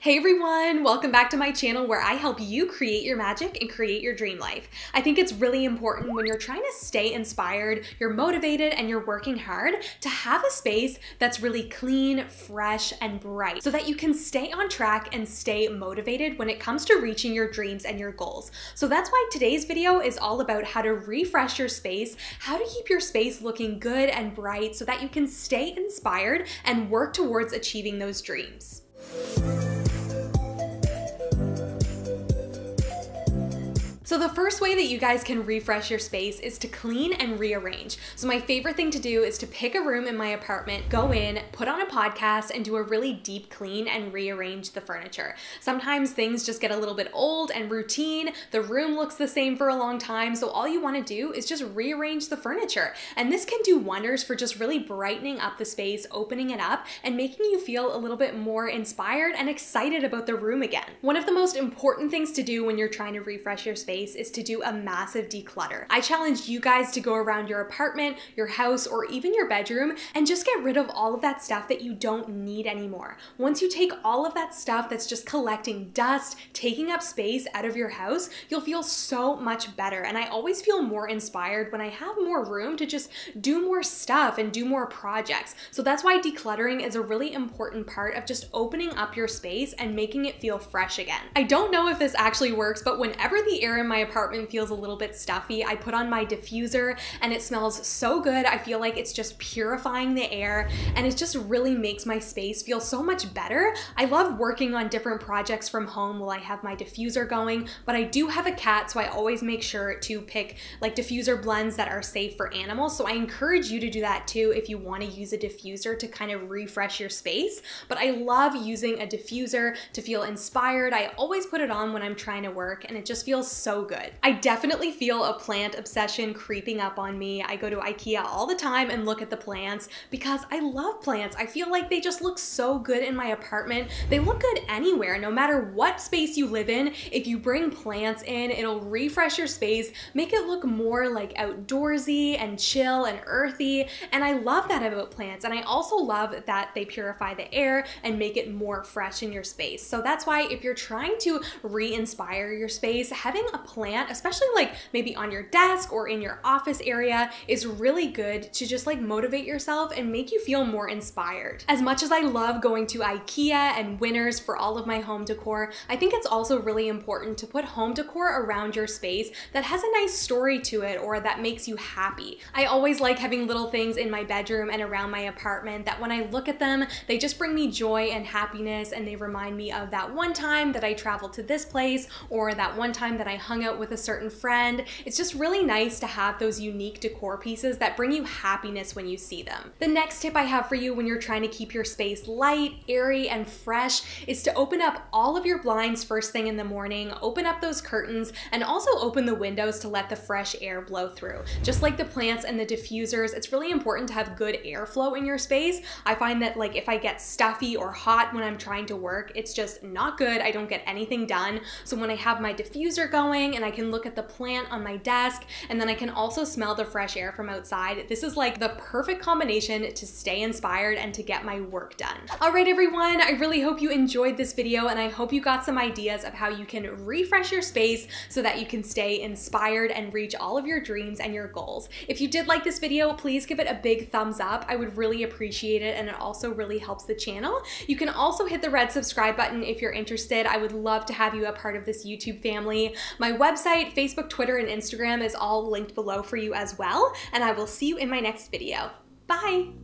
Hey everyone, welcome back to my channel where I help you create your magic and create your dream life. I think it's really important when you're trying to stay inspired, you're motivated, and you're working hard to have a space that's really clean, fresh, and bright so that you can stay on track and stay motivated when it comes to reaching your dreams and your goals. So that's why today's video is all about how to refresh your space, how to keep your space looking good and bright so that you can stay inspired and work towards achieving those dreams. So the first way that you guys can refresh your space is to clean and rearrange. So my favorite thing to do is to pick a room in my apartment, go in, put on a podcast, and do a really deep clean and rearrange the furniture. Sometimes things just get a little bit old and routine. The room looks the same for a long time. So all you wanna do is just rearrange the furniture. And this can do wonders for just really brightening up the space, opening it up, and making you feel a little bit more inspired and excited about the room again. One of the most important things to do when you're trying to refresh your space space is to do a massive declutter. I challenge you guys to go around your apartment, your house, or even your bedroom and just get rid of all of that stuff that you don't need anymore. Once you take all of that stuff that's just collecting dust, taking up space out of your house, you'll feel so much better. And I always feel more inspired when I have more room to just do more stuff and do more projects. So that's why decluttering is a really important part of just opening up your space and making it feel fresh again. I don't know if this actually works, but whenever the air in my apartment feels a little bit stuffy, I put on my diffuser and it smells so good. I feel like it's just purifying the air and it just really makes my space feel so much better. I love working on different projects from home while I have my diffuser going, but I do have a cat, so I always make sure to pick like diffuser blends that are safe for animals. So I encourage you to do that too if you want to use a diffuser to kind of refresh your space. But I love using a diffuser to feel inspired. I always put it on when I'm trying to work and it just feels so good. I definitely feel a plant obsession creeping up on me. I go to Ikea all the time and look at the plants because I love plants. I feel like they just look so good in my apartment. They look good anywhere, no matter what space you live in. If you bring plants in, it'll refresh your space, make it look more like outdoorsy and chill and earthy. And I love that about plants. And I also love that they purify the air and make it more fresh in your space. So that's why if you're trying to re-inspire your space, having a plant, especially like maybe on your desk or in your office area, is really good to just like motivate yourself and make you feel more inspired. As much as I love going to IKEA and Winners for all of my home decor, I think it's also really important to put home decor around your space that has a nice story to it or that makes you happy. I always like having little things in my bedroom and around my apartment that when I look at them, they just bring me joy and happiness and they remind me of that one time that I traveled to this place or that one time that I hung out with a certain friend. It's just really nice to have those unique decor pieces that bring you happiness when you see them. The next tip I have for you when you're trying to keep your space light, airy, and fresh is to open up all of your blinds first thing in the morning, open up those curtains, and also open the windows to let the fresh air blow through. Just like the plants and the diffusers, it's really important to have good airflow in your space. I find that like if I get stuffy or hot when I'm trying to work, it's just not good. I don't get anything done. So when I have my diffuser and I can look at the plant on my desk and then I can also smell the fresh air from outside, this is like the perfect combination to stay inspired and to get my work done. All right, everyone, I really hope you enjoyed this video and I hope you got some ideas of how you can refresh your space so that you can stay inspired and reach all of your dreams and your goals. If you did like this video, please give it a big thumbs up. I would really appreciate it and it also really helps the channel. You can also hit the red subscribe button if you're interested. I would love to have you a part of this YouTube family. My website, Facebook, Twitter, and Instagram is all linked below for you as well, and I will see you in my next video. Bye!